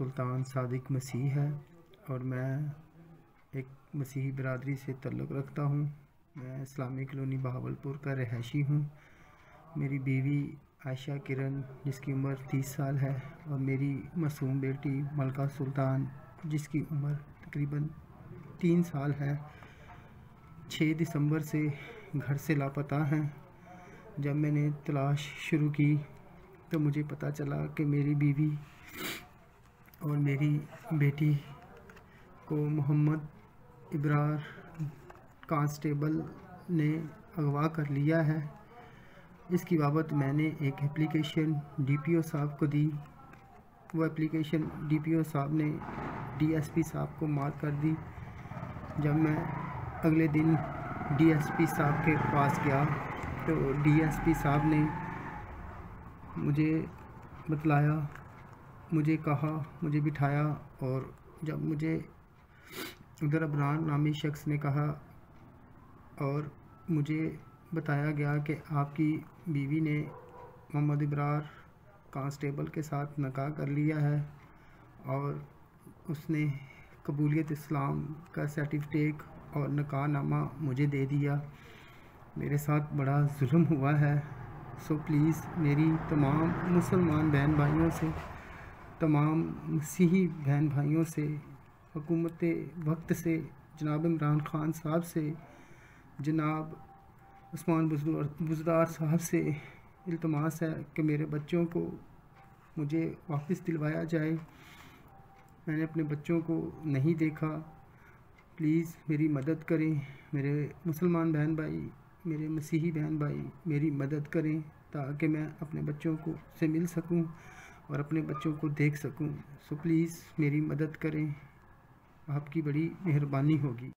नाम सादिक मसीह है और मैं एक मसीही बरदरी से तल्लुक़ रखता हूँ। मैं इस्लामी कलोनी बहावलपुर का रहायशी हूँ। मेरी बीवी आयशा किरण, जिसकी उम्र तीस साल है, और मेरी मासूम बेटी मलका सुल्तान, जिसकी उम्र तकरीबन तीन साल है। छः दिसंबर से घर से लापता हैं। जब मैंने तलाश शुरू की तो मुझे पता चला कि मेरी बीवी और मेरी बेटी को मोहम्मद इब्रार कांस्टेबल ने अगवा कर लिया है। इसकी बाबत मैंने एक एप्लीकेशन डीपीओ साहब को दी। वो एप्लीकेशन डीपीओ साहब ने डीएसपी साहब को मार कर दी। जब मैं अगले दिन डीएसपी साहब के पास गया तो डीएसपी साहब ने मुझे बतलाया मुझे कहा, मुझे बिठाया और जब मुझे उधर अबरान नामी शख्स ने कहा और मुझे बताया गया कि आपकी बीवी ने मोहम्मद इब्रार कांस्टेबल के साथ नकाह कर लिया है और उसने कबूलियत इस्लाम का सर्टिफिकेट और नकाह नामा मुझे दे दिया। मेरे साथ बड़ा जुल्म हुआ है सो प्लीज़ मेरी तमाम मुसलमान बहन भाइयों से तमाम मसीही बहन भाइयों से, हुकूमत वक्त से, जनाब इमरान ख़ान साहब से, जनाब उस्मान बुजदार साहब से इल्तमास है कि मेरे बच्चों को मुझे वापस दिलवाया जाए। मैंने अपने बच्चों को नहीं देखा। प्लीज़ मेरी मदद करें। मेरे मुसलमान बहन भाई, मेरे मसीही बहन भाई, मेरी मदद करें ताकि मैं अपने बच्चों को से मिल सकूँ। और अपने बच्चों को देख सकूँ। सो प्लीज़ मेरी मदद करें। आपकी बड़ी मेहरबानी होगी।